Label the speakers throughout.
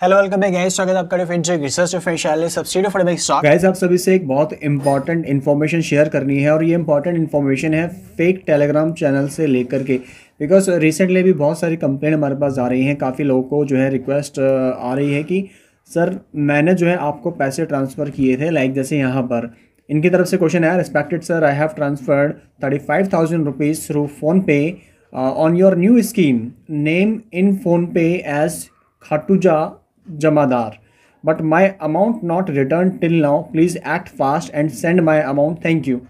Speaker 1: Hello welcome guys स्वागत है आपका रिसर्च सब्सिडी स्टॉक
Speaker 2: गाइस आप सभी से एक बहुत इंपॉर्टेंट इन्फॉर्मेशन शेयर करनी है और ये इंपॉर्टेंट इन्फॉर्मेशन है फेक टेलीग्राम चैनल से लेकर के। बिकॉज़ रिसेंटली भी बहुत सारी कंप्लेन हमारे पास आ रही हैं। काफ़ी लोगों को जो है रिक्वेस्ट आ रही है कि सर मैंने जो है आपको पैसे ट्रांसफ़र किए थे लाइक जैसे यहाँ पर। इनकी तरफ़ से क्वेश्चन है respected sir I have transferred thirty five thousand rupees through PhonePe on your new scheme name in PhonePe as Khatuja Jamadar. But my amount not return till now please act fast and send my amount thank you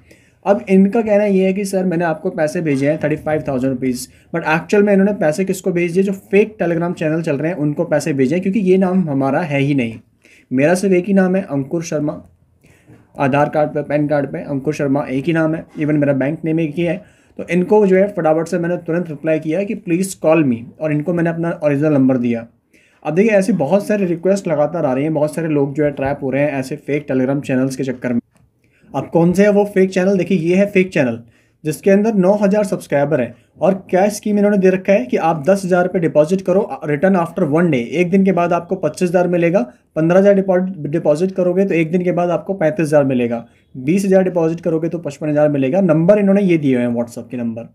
Speaker 2: अब इनका कहना ये है कि sir मैंने आपको पैसे भेजे हैं thirty five thousand rupees but actual में इन्होंने पैसे किसको भेज दिए? जो फेक टेलीग्राम चैनल चल रहे हैं, उनको पैसे भेजे क्योंकि ये नाम हमारा है ही नहीं। मेरा सिर्फ़ एक ही नाम है, अंकुर शर्मा। आधार कार्ड पे, पैन कार्ड पे, अंकुर शर्मा एक ही नाम है। इवन मेरा बैंक नेम एक ही है। तो इनको जो है, फटाफट से मैंने तुरंत रिप्लाई किया कि प्लीज़ कॉल मी और इनको मैंने अपना ओरिजिनल नंबर दिया। अब देखिए, ऐसी बहुत सारे रिक्वेस्ट लगातार आ रही हैं। बहुत सारे लोग जो है ट्रैप हो रहे हैं ऐसे फेक टेलीग्राम चैनल्स के चक्कर में। अब कौन से है वो फेक चैनल देखिए, ये है फेक चैनल जिसके अंदर 9000 सब्सक्राइबर हैं। और क्या स्कीम इन्होंने दे रखा है कि आप दस हज़ार रुपये डिपॉजिट करो रिटर्न आफ्टर वन डे एक दिन के बाद आपको पच्चीस हज़ार मिलेगा। पंद्रह हज़ार डिपॉजिट करोगे तो एक दिन के बाद आपको पैंतीस हज़ार मिलेगा। बीस हज़ार डिपॉजिट करोगे तो पचपन हज़ार मिलेगा। नंबर इन्होंने ये दिए हुए हैं व्हाट्सअप के नंबर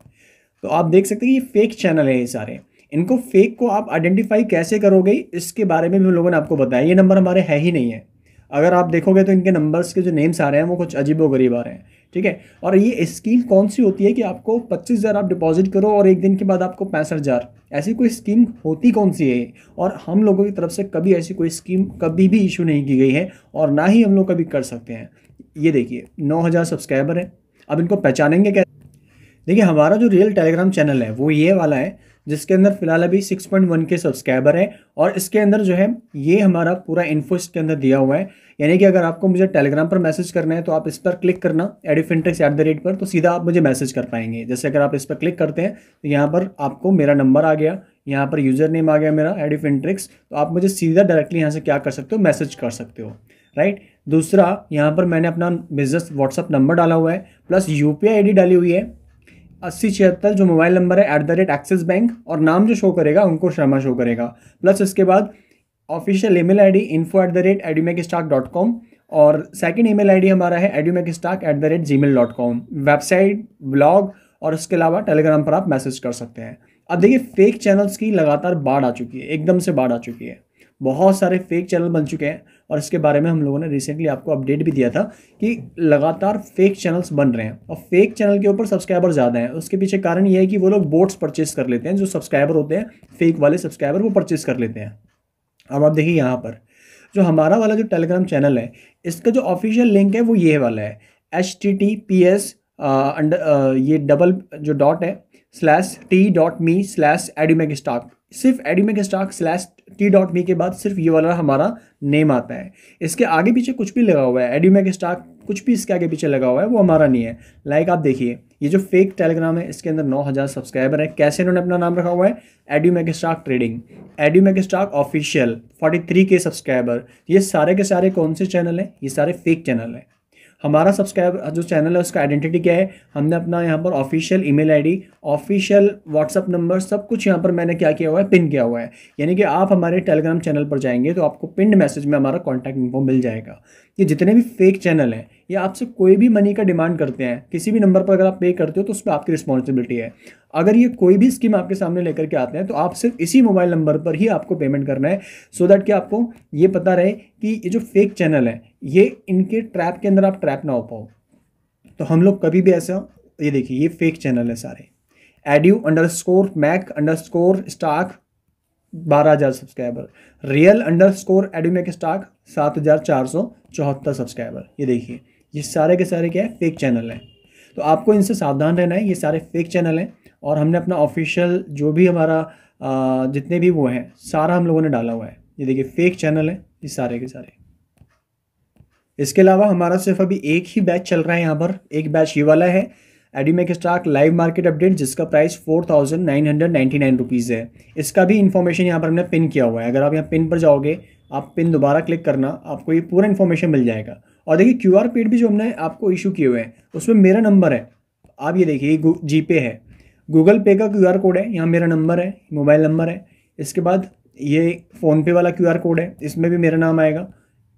Speaker 2: तो आप देख सकते हैं ये फेक चैनल है ये सारे। इनको फेक को आप आइडेंटिफाई कैसे करोगे, इसके बारे में भी हम लोगों ने आपको बताया। ये नंबर हमारे है ही नहीं है। अगर आप देखोगे तो इनके नंबर्स के जो नेम्स आ रहे हैं, वो कुछ अजीब गरीब आ रहे हैं, ठीक है? और ये स्कीम कौन सी होती है कि आपको पच्चीस हज़ार आप डिपॉजिट करो और एक दिन के बाद आपको पैंसठ हज़ार। ऐसी कोई स्कीम होती कौन सी है? और हम लोगों की तरफ़ से कभी ऐसी कोई स्कीम कभी भी इशू नहीं की गई है और ना ही हम लोग कभी कर सकते हैं। ये देखिए, नौ हज़ार सब्सक्राइबर हैं। अब इनको पहचानेंगे क्या देखिए, हमारा जो रियल टेलीग्राम चैनल है, वो ये वाला है जिसके अंदर फ़िलहाल अभी 6.1 के सब्सक्राइबर हैं और इसके अंदर जो है, ये हमारा पूरा इन्फो इसके अंदर दिया हुआ है। यानी कि अगर आपको मुझे टेलीग्राम पर मैसेज करना है तो आप इस पर क्लिक करना एडिफिनटेक्स एट द रेट पर तो सीधा आप मुझे मैसेज कर पाएँगे। जैसे अगर आप इस पर क्लिक करते हैं तो यहाँ पर आपको मेरा नंबर आ गया, यहाँ पर यूज़र नेम आ गया मेरा एडिफिनट्रिक्स तो आप मुझे सीधा डायरेक्टली यहाँ से क्या कर सकते हो मैसेज कर सकते हो। राइट दूसरा, यहाँ पर मैंने अपना बिज़नेस व्हाट्सअप नंबर डाला हुआ है प्लस यू पी डाली हुई है अस्सी छिहत्तर, जो मोबाइल नंबर है at the rate Axis Bank और नाम जो शो करेगा, उनको शर्मा शो करेगा। प्लस इसके बाद official email ID info at the rate Edumac stock dot com और सेकंड ईमेल आईडी हमारा है Edumac stock at the rate Gmail dot com website blog और इसके अलावा टेलीग्राम पर आप मैसेज कर सकते हैं। अब देखिए फेक चैनल्स की लगातार बाढ़ आ चुकी है, एकदम से बाढ़ आ चुकी है। बहुत सारे फेक चैनल बन चुके हैं। और इसके बारे में हम लोगों ने रिसेंटली आपको अपडेट भी दिया था कि लगातार फेक चैनल्स बन रहे हैं। और फेक चैनल के ऊपर सब्सक्राइबर ज़्यादा हैं। उसके पीछे कारण ये है कि वो लोग बोट्स परचेस कर लेते हैं। जो सब्सक्राइबर होते हैं फेक वाले सब्सक्राइबर वो परचेस कर लेते हैं। अब आप देखिए यहाँ पर, जो हमारा वाला जो टेलीग्राम चैनल है, इसका जो ऑफिशियल लिंक है वो ये वाला है। H T T P S under ये डबल जो डॉट है slash T dot me slash Edumac stock सिर्फ़ Edumac stock slash T dot me के बाद सिर्फ़ ये वाला हमारा नेम आता है। इसके आगे पीछे कुछ भी लगा हुआ है एडीमेक स्टॉक कुछ भी इसके आगे पीछे लगा हुआ है, वो हमारा नहीं है। लाइक आप देखिए, ये जो फेक टेलीग्राम है, इसके अंदर नौ हज़ार सब्सक्राइबर है। कैसे इन्होंने अपना नाम रखा हुआ है? Edumac stock trading Edumac stock official forty three के सब्सक्राइबर ये सारे के सारे कौन से चैनल हैं? ये सारे फेक चैनल हैं। हमारा सब्सक्राइबर जो चैनल है, उसका आइडेंटिटी क्या है? हमने अपना यहाँ पर official email ID official WhatsApp number सब कुछ यहाँ पर मैंने क्या किया हुआ है? पिन किया हुआ है। यानी कि आप हमारे टेलीग्राम चैनल पर जाएँगे तो आपको पिंड मैसेज में हमारा कॉन्टैक्ट इन्फो मिल जाएगा। ये जितने भी फेक चैनल हैं, ये आपसे कोई भी मनी का डिमांड करते हैं, किसी भी नंबर पर अगर आप पे करते हो तो उस पर आपकी रिस्पॉन्सिबिलिटी है। अगर ये कोई भी स्कीम आपके सामने लेकर के आते हैं तो आप सिर्फ़ इसी मोबाइल नंबर पर ही आपको पेमेंट करना है सो दैट कि आपको ये पता रहे कि ये जो फेक चैनल है, ये इनके ट्रैप के अंदर आप ट्रैप ना हो पाओ। तो हम लोग कभी भी ऐसा, ये देखिए, ये फेक चैनल है सारे। Edu underscore mac underscore stock बारह हज़ार subscriber real underscore Edumac stock सात हज़ार चार सौ चौहत्तर सब्सक्राइबर ये देखिए, ये सारे के सारे क्या है? फेक चैनल हैं। तो आपको इनसे सावधान रहना है, ये सारे फेक चैनल हैं और हमने अपना ऑफिशियल जो भी हमारा जितने भी वो हैं, सारा हम लोगों ने डाला हुआ है। ये देखिए फेक चैनल है, ये सारे के सारे। इसके अलावा हमारा सिर्फ़ अभी एक ही बैच चल रहा है यहाँ पर। एक बैच ये वाला है Edumac stock live market update जिसका price four thousand nine hundred ninety nine rupees है। इसका भी इन्फॉर्मेशन यहाँ पर हमने पिन किया हुआ है। अगर आप यहाँ पिन पर जाओगे, आप पिन दोबारा क्लिक करना, आपको ये पूरा इन्फॉर्मेशन मिल जाएगा। और देखिए क्यू आर पेड भी जो हमने आपको इशू किए हुए हैं, उसमें मेरा नंबर है। आप ये देखिए जी पे है। गूगल पे का क्यू आर कोड है, यहाँ मेरा नंबर है मोबाइल नंबर है। इसके बाद ये फ़ोनपे वाला क्यू आर कोड है, इसमें भी मेरा नाम आएगा।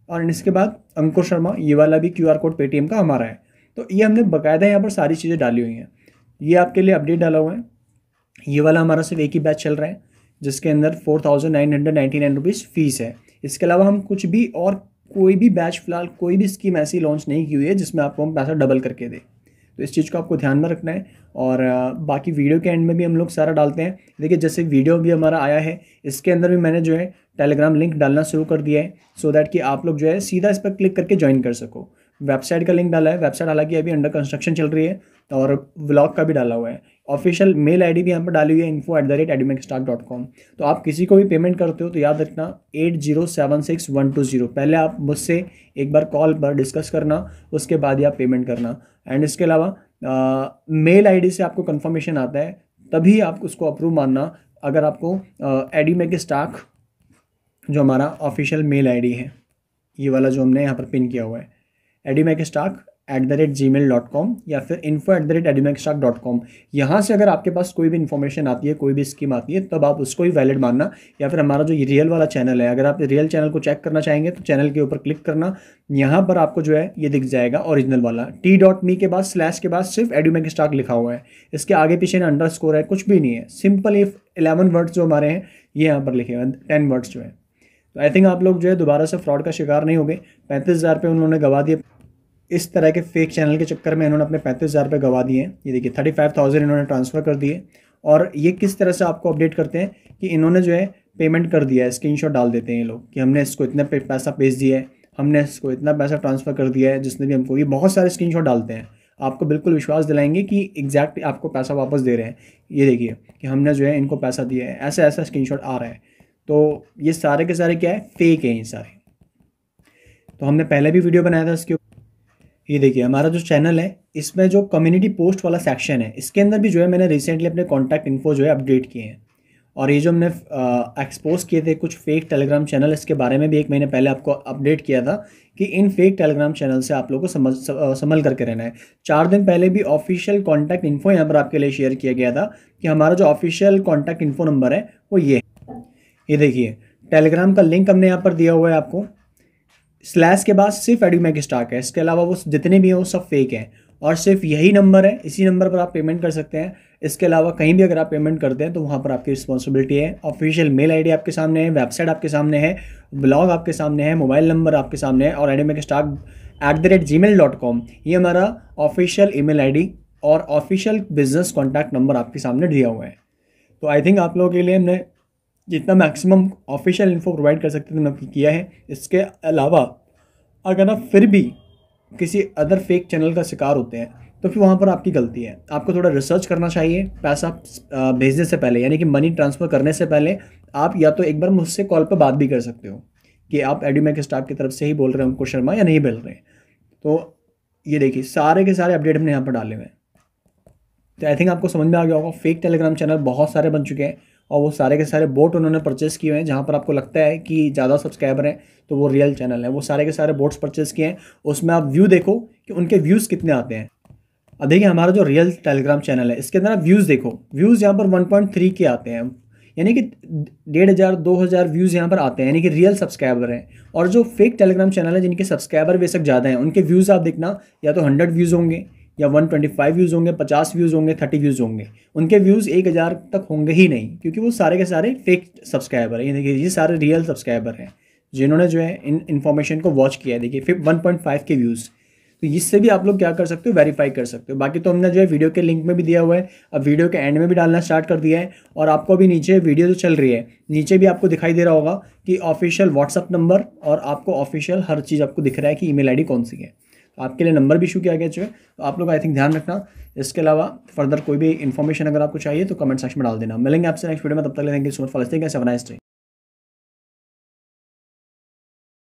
Speaker 2: और इसके बाद अंकुर शर्मा, ये वाला भी क्यू आर कोड पेटीएम का हमारा है। तो ये हमने बाकायदा यहाँ पर सारी चीज़ें डाली हुई हैं। ये आपके लिए अपडेट डाला हुआ है। ये वाला हमारा सिर्फ़ एक ही बैच चल रहा है, जिसके अंदर four thousand nine hundred ninety nine rupees fees है। इसके अलावा हम कुछ भी और कोई भी बैच फ़िलहाल कोई भी स्कीम ऐसी लॉन्च नहीं की हुई है, जिसमें आपको हम पैसा डबल करके दें। तो इस चीज़ को आपको ध्यान में रखना है और बाकी वीडियो के एंड में भी हम लोग सारा डालते हैं। देखिए, जैसे वीडियो भी हमारा आया है, इसके अंदर भी मैंने जो है टेलीग्राम लिंक डालना शुरू कर दिया है सो दैट कि आप लोग जो है सीधा इस पर क्लिक करके ज्वाइन कर सको। वेबसाइट का लिंक डाला है। वेबसाइट हालाँकि अभी अंडर कंस्ट्रक्शन चल रही है और व्लॉग का भी डाला हुआ है। ऑफिशियल मेल आईडी भी यहाँ पर डाली हुई है info at the rate Edumac stock dot com तो आप किसी को भी पेमेंट करते हो तो याद रखना eight zero seven six one two zero पहले आप मुझसे एक बार कॉल पर डिस्कस करना, उसके बाद ही आप पेमेंट करना। एंड इसके अलावा मेल आईडी से आपको कंफर्मेशन आता है, तभी आप उसको अप्रूव मानना। अगर आपको एडीमेक स्टाक जो हमारा ऑफिशियल मेल आईडी है, ये वाला जो हमने यहाँ पर पिन किया हुआ है। Edumac stock at the rate Gmail dot com या फिर info at the rate Edumac stock dot com यहाँ से अगर आपके पास कोई भी इन्फॉर्मेशन आती है, कोई भी स्कीम आती है, तब आप उसको ही वैलिड मानना या फिर हमारा जो रियल वाला चैनल है, अगर आप रियल चैनल को चेक करना चाहेंगे तो चैनल के ऊपर क्लिक करना। यहाँ पर आपको जो है ये दिख जाएगा ओरिजिनल वाला। टी डॉट मी के बाद स्लैश के बाद सिर्फ़ एडीमैक स्टाक लिखा हुआ है। इसके आगे पीछे अंडर स्कोर है, कुछ भी नहीं है। सिंपल इफ़ एलेवन वर्ड्स जो हमारे हैं, ये यहाँ पर लिखे हुए टेन वर्ड्स जो है। तो आई थिंक आप लोग जो है दोबारा से फ्रॉड का शिकार नहीं हो गए पैंतीस हज़ार रुपये उन्होंने गवा दिए। इस तरह के फेक चैनल के चक्कर में इन्होंने अपने पैंतीस हज़ार रुपये गवा दिए हैं। ये देखिए थर्टी फाइव थाउज़ेंड इन्होंने ट्रांसफ़र कर दिए। और ये किस तरह से आपको अपडेट करते हैं कि इन्होंने जो है पेमेंट कर दिया है स्क्रीन डाल देते हैं ये लोग कि हमने इसको इतना पैसा भेज दिया है, हमने इसको इतना पैसा ट्रांसफ़र कर दिया है, जिसने भी हमको ये बहुत सारे स्क्रीन डालते हैं। आपको बिल्कुल विश्वास दिलाएँगे कि एग्जैक्ट आपको पैसा वापस दे रहे हैं। ये देखिए कि हमने जो है इनको पैसा दिया है। ऐसा ऐसा स्क्रीनशॉट आ रहा है। तो ये सारे के सारे क्या है? फेक हैं ये सारे। तो हमने पहले भी वीडियो बनाया था इसके ये देखिए, हमारा जो चैनल है, इसमें जो कम्युनिटी पोस्ट वाला सेक्शन है, इसके अंदर भी जो है मैंने रिसेंटली अपने कॉन्टैक्ट इन्फो जो है अपडेट किए हैं। और ये जो हमने एक्सपोज किए थे कुछ फेक टेलीग्राम चैनल इसके बारे में भी एक महीने पहले आपको अपडेट किया था कि इन फेक टेलीग्राम चैनल से आप लोगों को समझ संभल करके रहना है। चार दिन पहले भी ऑफिशियल कॉन्टैक्ट इन्फो यहाँ पर आपके लिए शेयर किया गया था कि हमारा जो ऑफिशियल कॉन्टैक्ट इन्फो नंबर है, वो ये ये देखिए टेलीग्राम का लिंक हमने यहाँ पर दिया हुआ है आपको। स्लैश के बाद सिर्फ़ एडीमैक स्टॉक है। इसके अलावा वो जितने भी हैं, वो सब फेक हैं। और सिर्फ़ यही नंबर है, इसी नंबर पर आप पेमेंट कर सकते हैं। इसके अलावा कहीं भी अगर आप पेमेंट करते हैं तो वहाँ पर आपकी रिस्पॉन्सिबिलिटी है। ऑफिशियल मेल आईडी आपके सामने है वेबसाइट आपके सामने है ब्लॉग आपके सामने है मोबाइल नंबर आपके सामने है और Edumac stock at the rate Gmail dot com ये हमारा official email I D और ऑफिशियल बिज़नेस कॉन्टैक्ट नंबर आपके सामने दिया हुआ है। तो आई थिंक आप लोगों के लिए हमने जितना मैक्सिमम ऑफिशियल इन्फो प्रोवाइड कर सकते थे मैंने किया है। इसके अलावा, अगर आप फिर भी किसी अदर फेक चैनल का शिकार होते हैं तो फिर वहाँ पर आपकी गलती है। आपको थोड़ा रिसर्च करना चाहिए, पैसा भेजने से पहले, यानी कि मनी ट्रांसफ़र करने से पहले, आप या तो एक बार मुझसे कॉल पर बात भी कर सकते हो, कि आप एडीमेक स्टाफ की तरफ़ से ही बोल रहे हैं, उनको शर्मा या नहीं बोल रहे हैं। तो ये देखिए, सारे के सारे अपडेट हमने यहाँ पर डाले हुए हैं। तो आई थिंक आपको समझ में आ गया होगा फेक टेलीग्राम चैनल बहुत सारे बन चुके हैं। और वो सारे के सारे बोट उन्होंने परचेज़ किए हैं, जहाँ पर आपको लगता है कि ज़्यादा सब्सक्राइबर हैं तो वो रियल चैनल है। वो सारे के सारे बोट्स परचेस किए हैं। उसमें आप व्यू देखो कि उनके व्यूज़ कितने आते हैं। अब देखिए, हमारा जो रियल टेलीग्राम चैनल है, इसके अंदर आप व्यूज़ देखो। व्यूज़ यहाँ पर वन के आते हैं। यानी कि डेढ़ हज़ार, दो हज़ार व्यूज़ यहाँ पर आते हैं। यानी कि रियल सब्सक्राइबर हैं। और जो फेक टेलीग्राम चैनल है, जिनके सब्सक्राइबर बेशक ज़्यादा हैं, उनके व्यूज़ आप देखना, या तो हंड्रेड व्यूज़ होंगे या 125 व्यूज़ होंगे 50 व्यूज़ होंगे 30 व्यूज़ होंगे। उनके व्यूज़ एक हज़ार तक होंगे ही नहीं, क्योंकि वो सारे के सारे फेक सब्सक्राइबर हैं। ये देखिए, ये सारे रियल सब्सक्राइबर हैं, जिन्होंने जो है इन इन्फॉर्मेशन को वॉच किया है। देखिए, फिर वन के व्यूज़ तो इससे भी आप लोग क्या कर सकते हो? वेरीफाई कर सकते हो। बाकी तो हमने जो है वीडियो के लिंक में भी दिया हुआ है। अब वीडियो के एंड में भी डालना स्टार्ट कर दिया है। और आपको अभी नीचे वीडियो जो चल रही है। नीचे भी आपको दिखाई दे रहा होगा कि ऑफिशियल व्हाट्सअप नंबर और आपको ऑफिशियल हर चीज़ आपको दिख रहा है कि ईमेल आईडी कौन सी है। आपके लिए नंबर भी इशू किया गया जो है तो आप लोग आई थिंक ध्यान रखना। इसके अलावा फर्दर कोई भी इन्फॉर्मेशन अगर आपको चाहिए तो कमेंट सेक्शन में डाल देना। मिलेंगे आपसे नेक्स्ट वीडियो में, तब तक thank you so much for day